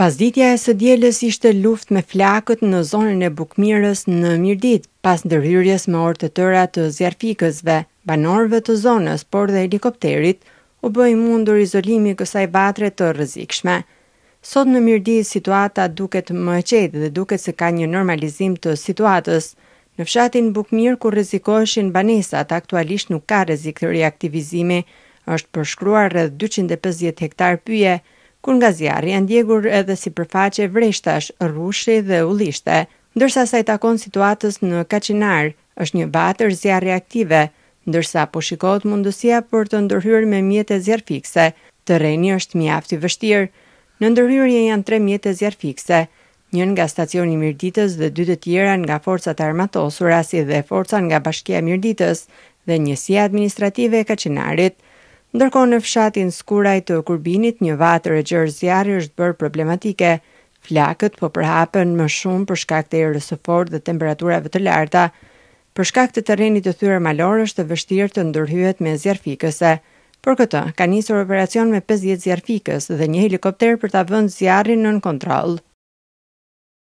Pasditja e së dielës ishte luftë me flakët në zonën e Bukmirës në Mirditë, pas ndërhyrjes me orë të tëra të zjarrfikësve, banorëve të zonës, por dhe helikopterit, u bë i mundur izolimi i kësaj vatre të rrezikshme. Sot në Mirditë situata duket më e qetë dhe duket se ka një normalizim të situatës. Në fshatin Bukmirë ku rrezikoheshin banesat, aktualisht nuk ka rrezik riaktivizimi, është përshkruar rreth dyqind e pesëdhjetë hektarë pyje, Kur nga zjarri janë djegur edhe sipërfaqe vreshtash, rrushi dhe ullishte. Ndërsa sa i takon situatës në Kaçinar, është një vatër zjarri aktive, ndërsa po shikohet mundësia për të ndërhyrë me mjete zjarrfikëse, terreni është mjaft i vështirë. Në ndërhyrje janë tre mjete zjarrfikëse, një nga stacioni i Mirditës dhe dy të tjera nga forcat e armatosura si dhe forca nga Bashkia e Mirditës dhe Njësia Administrative e Kaçinarit. Ndërkohë në fshatin Skuraj të Kurbinit një vatër e gjerë zjarri është bërë problematike. Flakët po përhapen më shumë për shkak të erës së fortë dhe temperaturave të larta. Për shkak të terrenit të thyer malor është e vështirë të ndërhyhet me zjarrfikëse. Për këtë, ka nisur operacion me pesëdhjetë zjarrfikës dhe një helikopter për ta vënë zjarrin nën kontroll.